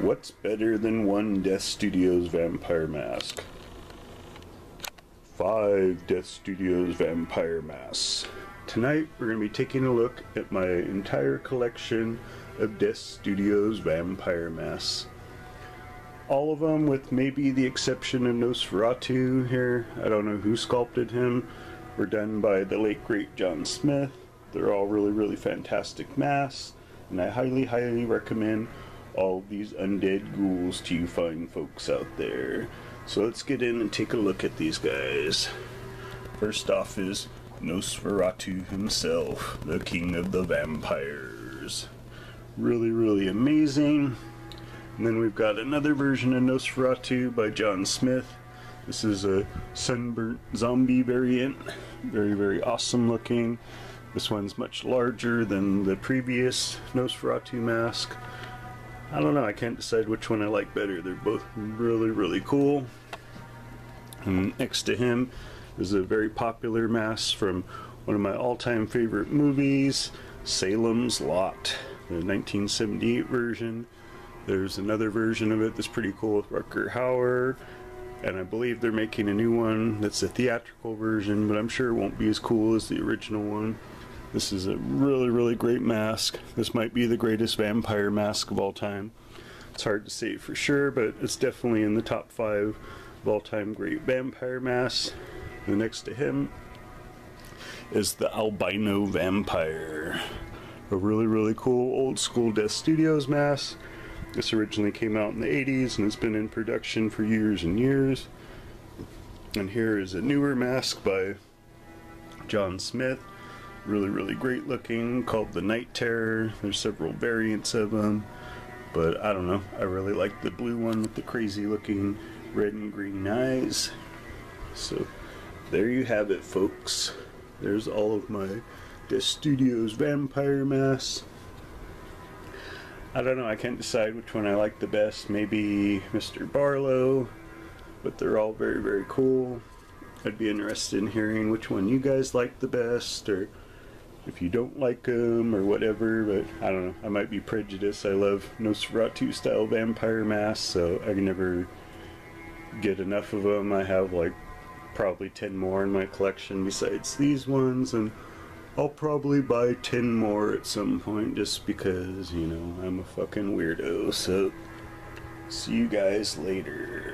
What's better than one Death Studios vampire mask? Five Death Studios vampire masks. Tonight we're going to be taking a look at my entire collection of Death Studios vampire masks. All of them, with maybe the exception of Nosferatu here, I don't know who sculpted him, were done by the late great John Smith. They're all really, really fantastic masks, and I highly, highly recommend all these undead ghouls to you fine folks out there. So let's get in and take a look at these guys. First off is Nosferatu himself, the king of the vampires. Really, really amazing. And then we've got another version of Nosferatu by John Smith. This is a sunburnt zombie variant. Very, very awesome looking. This one's much larger than the previous Nosferatu mask. I don't know, I can't decide which one I like better. They're both really, really cool. And next to him is a very popular mask from one of my all-time favorite movies, Salem's Lot, the 1978 version. There's another version of it that's pretty cool with Rutger Hauer, and I believe they're making a new one that's a theatrical version, but I'm sure it won't be as cool as the original one. This is a really, really great mask. This might be the greatest vampire mask of all time. It's hard to say for sure, but it's definitely in the top five of all time great vampire masks. The next to him is the albino vampire. A really, really cool old school Death Studios mask. This originally came out in the 80s and it's been in production for years and years. And here is a newer mask by John Smith really really great looking called the Night Terror. There's several variants of them but I don't know. I really like the blue one with the crazy looking red and green eyes. So there you have it folks. There's all of my Death Studios vampire masks. I don't know. I can't decide which one I like the best. Maybe Mr. Barlow but they're all very very cool. I'd be interested in hearing which one you guys like the best or if you don't like them or whatever, but I don't know. I might be prejudiced. I love Nosferatu style vampire masks, so I can never get enough of them. I have like probably 10 more in my collection besides these ones, and I'll probably buy 10 more at some point just because, you know, I'm a fucking weirdo. So, see you guys later.